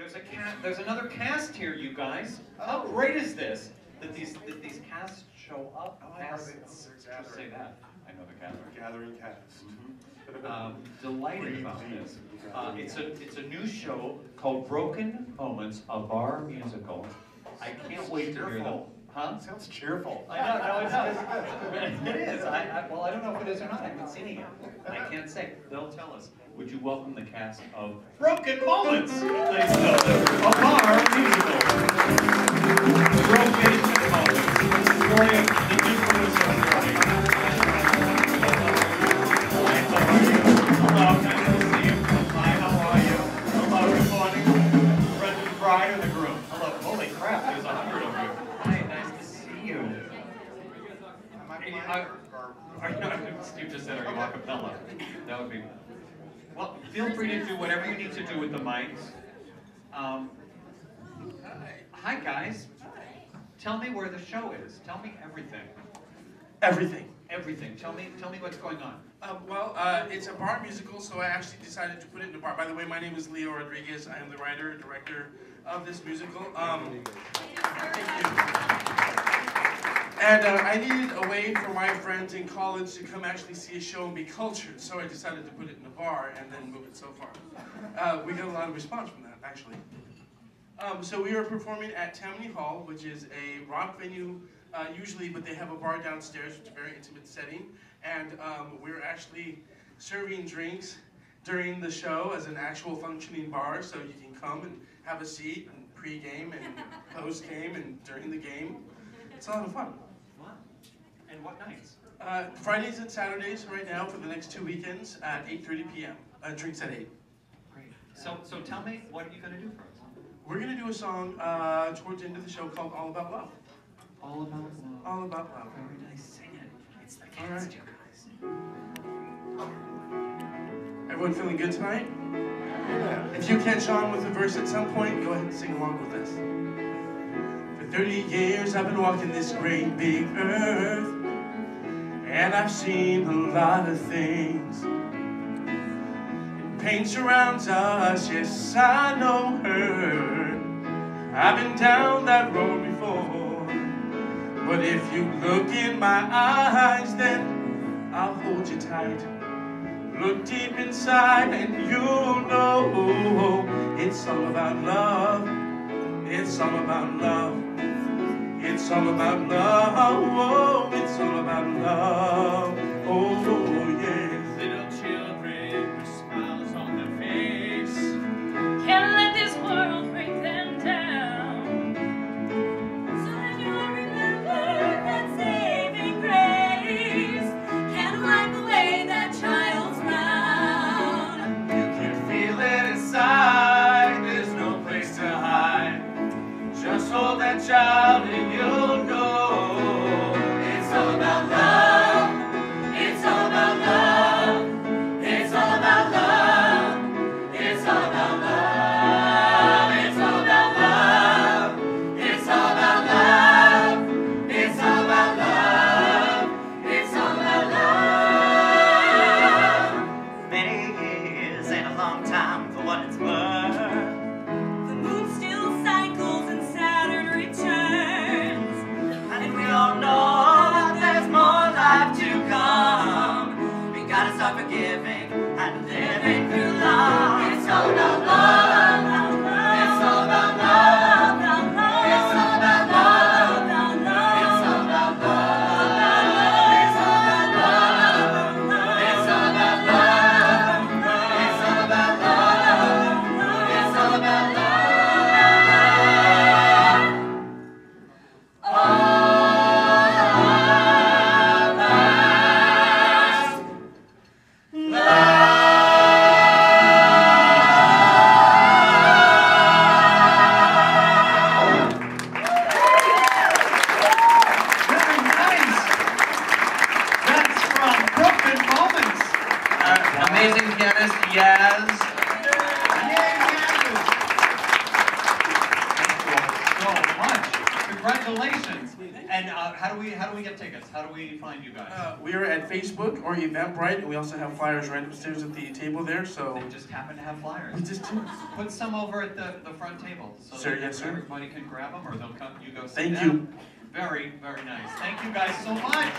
There's a cat. There's another cast here, you guys. How great is this? That these that these casts show up. Oh, I know casts, they- just say that. I know the gathering. Gathering cast. Um, delighted about this. Uh, it's a it's a new show called Broken Moments, a bar musical. I can't wait to hear them. Huh? Sounds cheerful. I know, no, it does. It is. I, I, well, I don't know if it is or not. I haven't seen it yet. I can't say. They'll tell us. Would you welcome the cast of Broken Moments? And a bar musical. I Hey, I- Are you, Steve just said, are you a cappella? That would be, well, feel free to do whatever you need to do with the mics. Um, Hi, guys. Tell me where the show is. Tell me everything. Everything. Everything. Tell me, tell me what's going on. Um, well, uh, it's a bar musical, so I actually decided to put it in a bar. By the way, my name is Leo Rodriguez. I am the writer and director of this musical. Um, thank you. And uh, I needed a way for my friends in college to come actually see a show and be cultured, so I decided to put it in a bar and then move it so far. Uh, we got a lot of response from that, actually. Um, so we are performing at Tammany Hall, which is a rock venue uh, usually, but they have a bar downstairs, which is a very intimate setting. And um, we're actually serving drinks during the show as an actual functioning bar, so you can come and have a seat and pre-game and post-game and during the game. It's a lot of fun. And what nights? Uh, Fridays and Saturdays right now for the next two weekends at 8.30 p.m. Uh, drinks at 8. Great. So, so tell me, what are you gonna do for us? We're going to do a song uh, towards the end of the show called All About Love. All about love. All About Love. Very nice. Sing it. It's the All cast, right. you guys. Everyone feeling good tonight? Yeah. If you catch on with the verse at some point, go ahead and sing along with us. For 30 years I've been walking this great big earth, and I've seen a lot of things. Pain surrounds us, yes, I know hurt. I've been down that road before. But if you look in my eyes, then I'll hold you tight. Look deep inside and you'll know it's all about love. It's all about love. It's all about love. Child and you'll know no. know. Congratulations. And uh, how do we how do we get tickets? How do we find you guys? Uh, we are at Facebook or Eventbrite, and we also have flyers right upstairs at the table there. So They just happen to have flyers. we just do. Put some over at the, the front table so Sir, that yes, sir. everybody can grab them or they'll come, you go sit Thank down. you. Very, very nice. Thank you guys so much.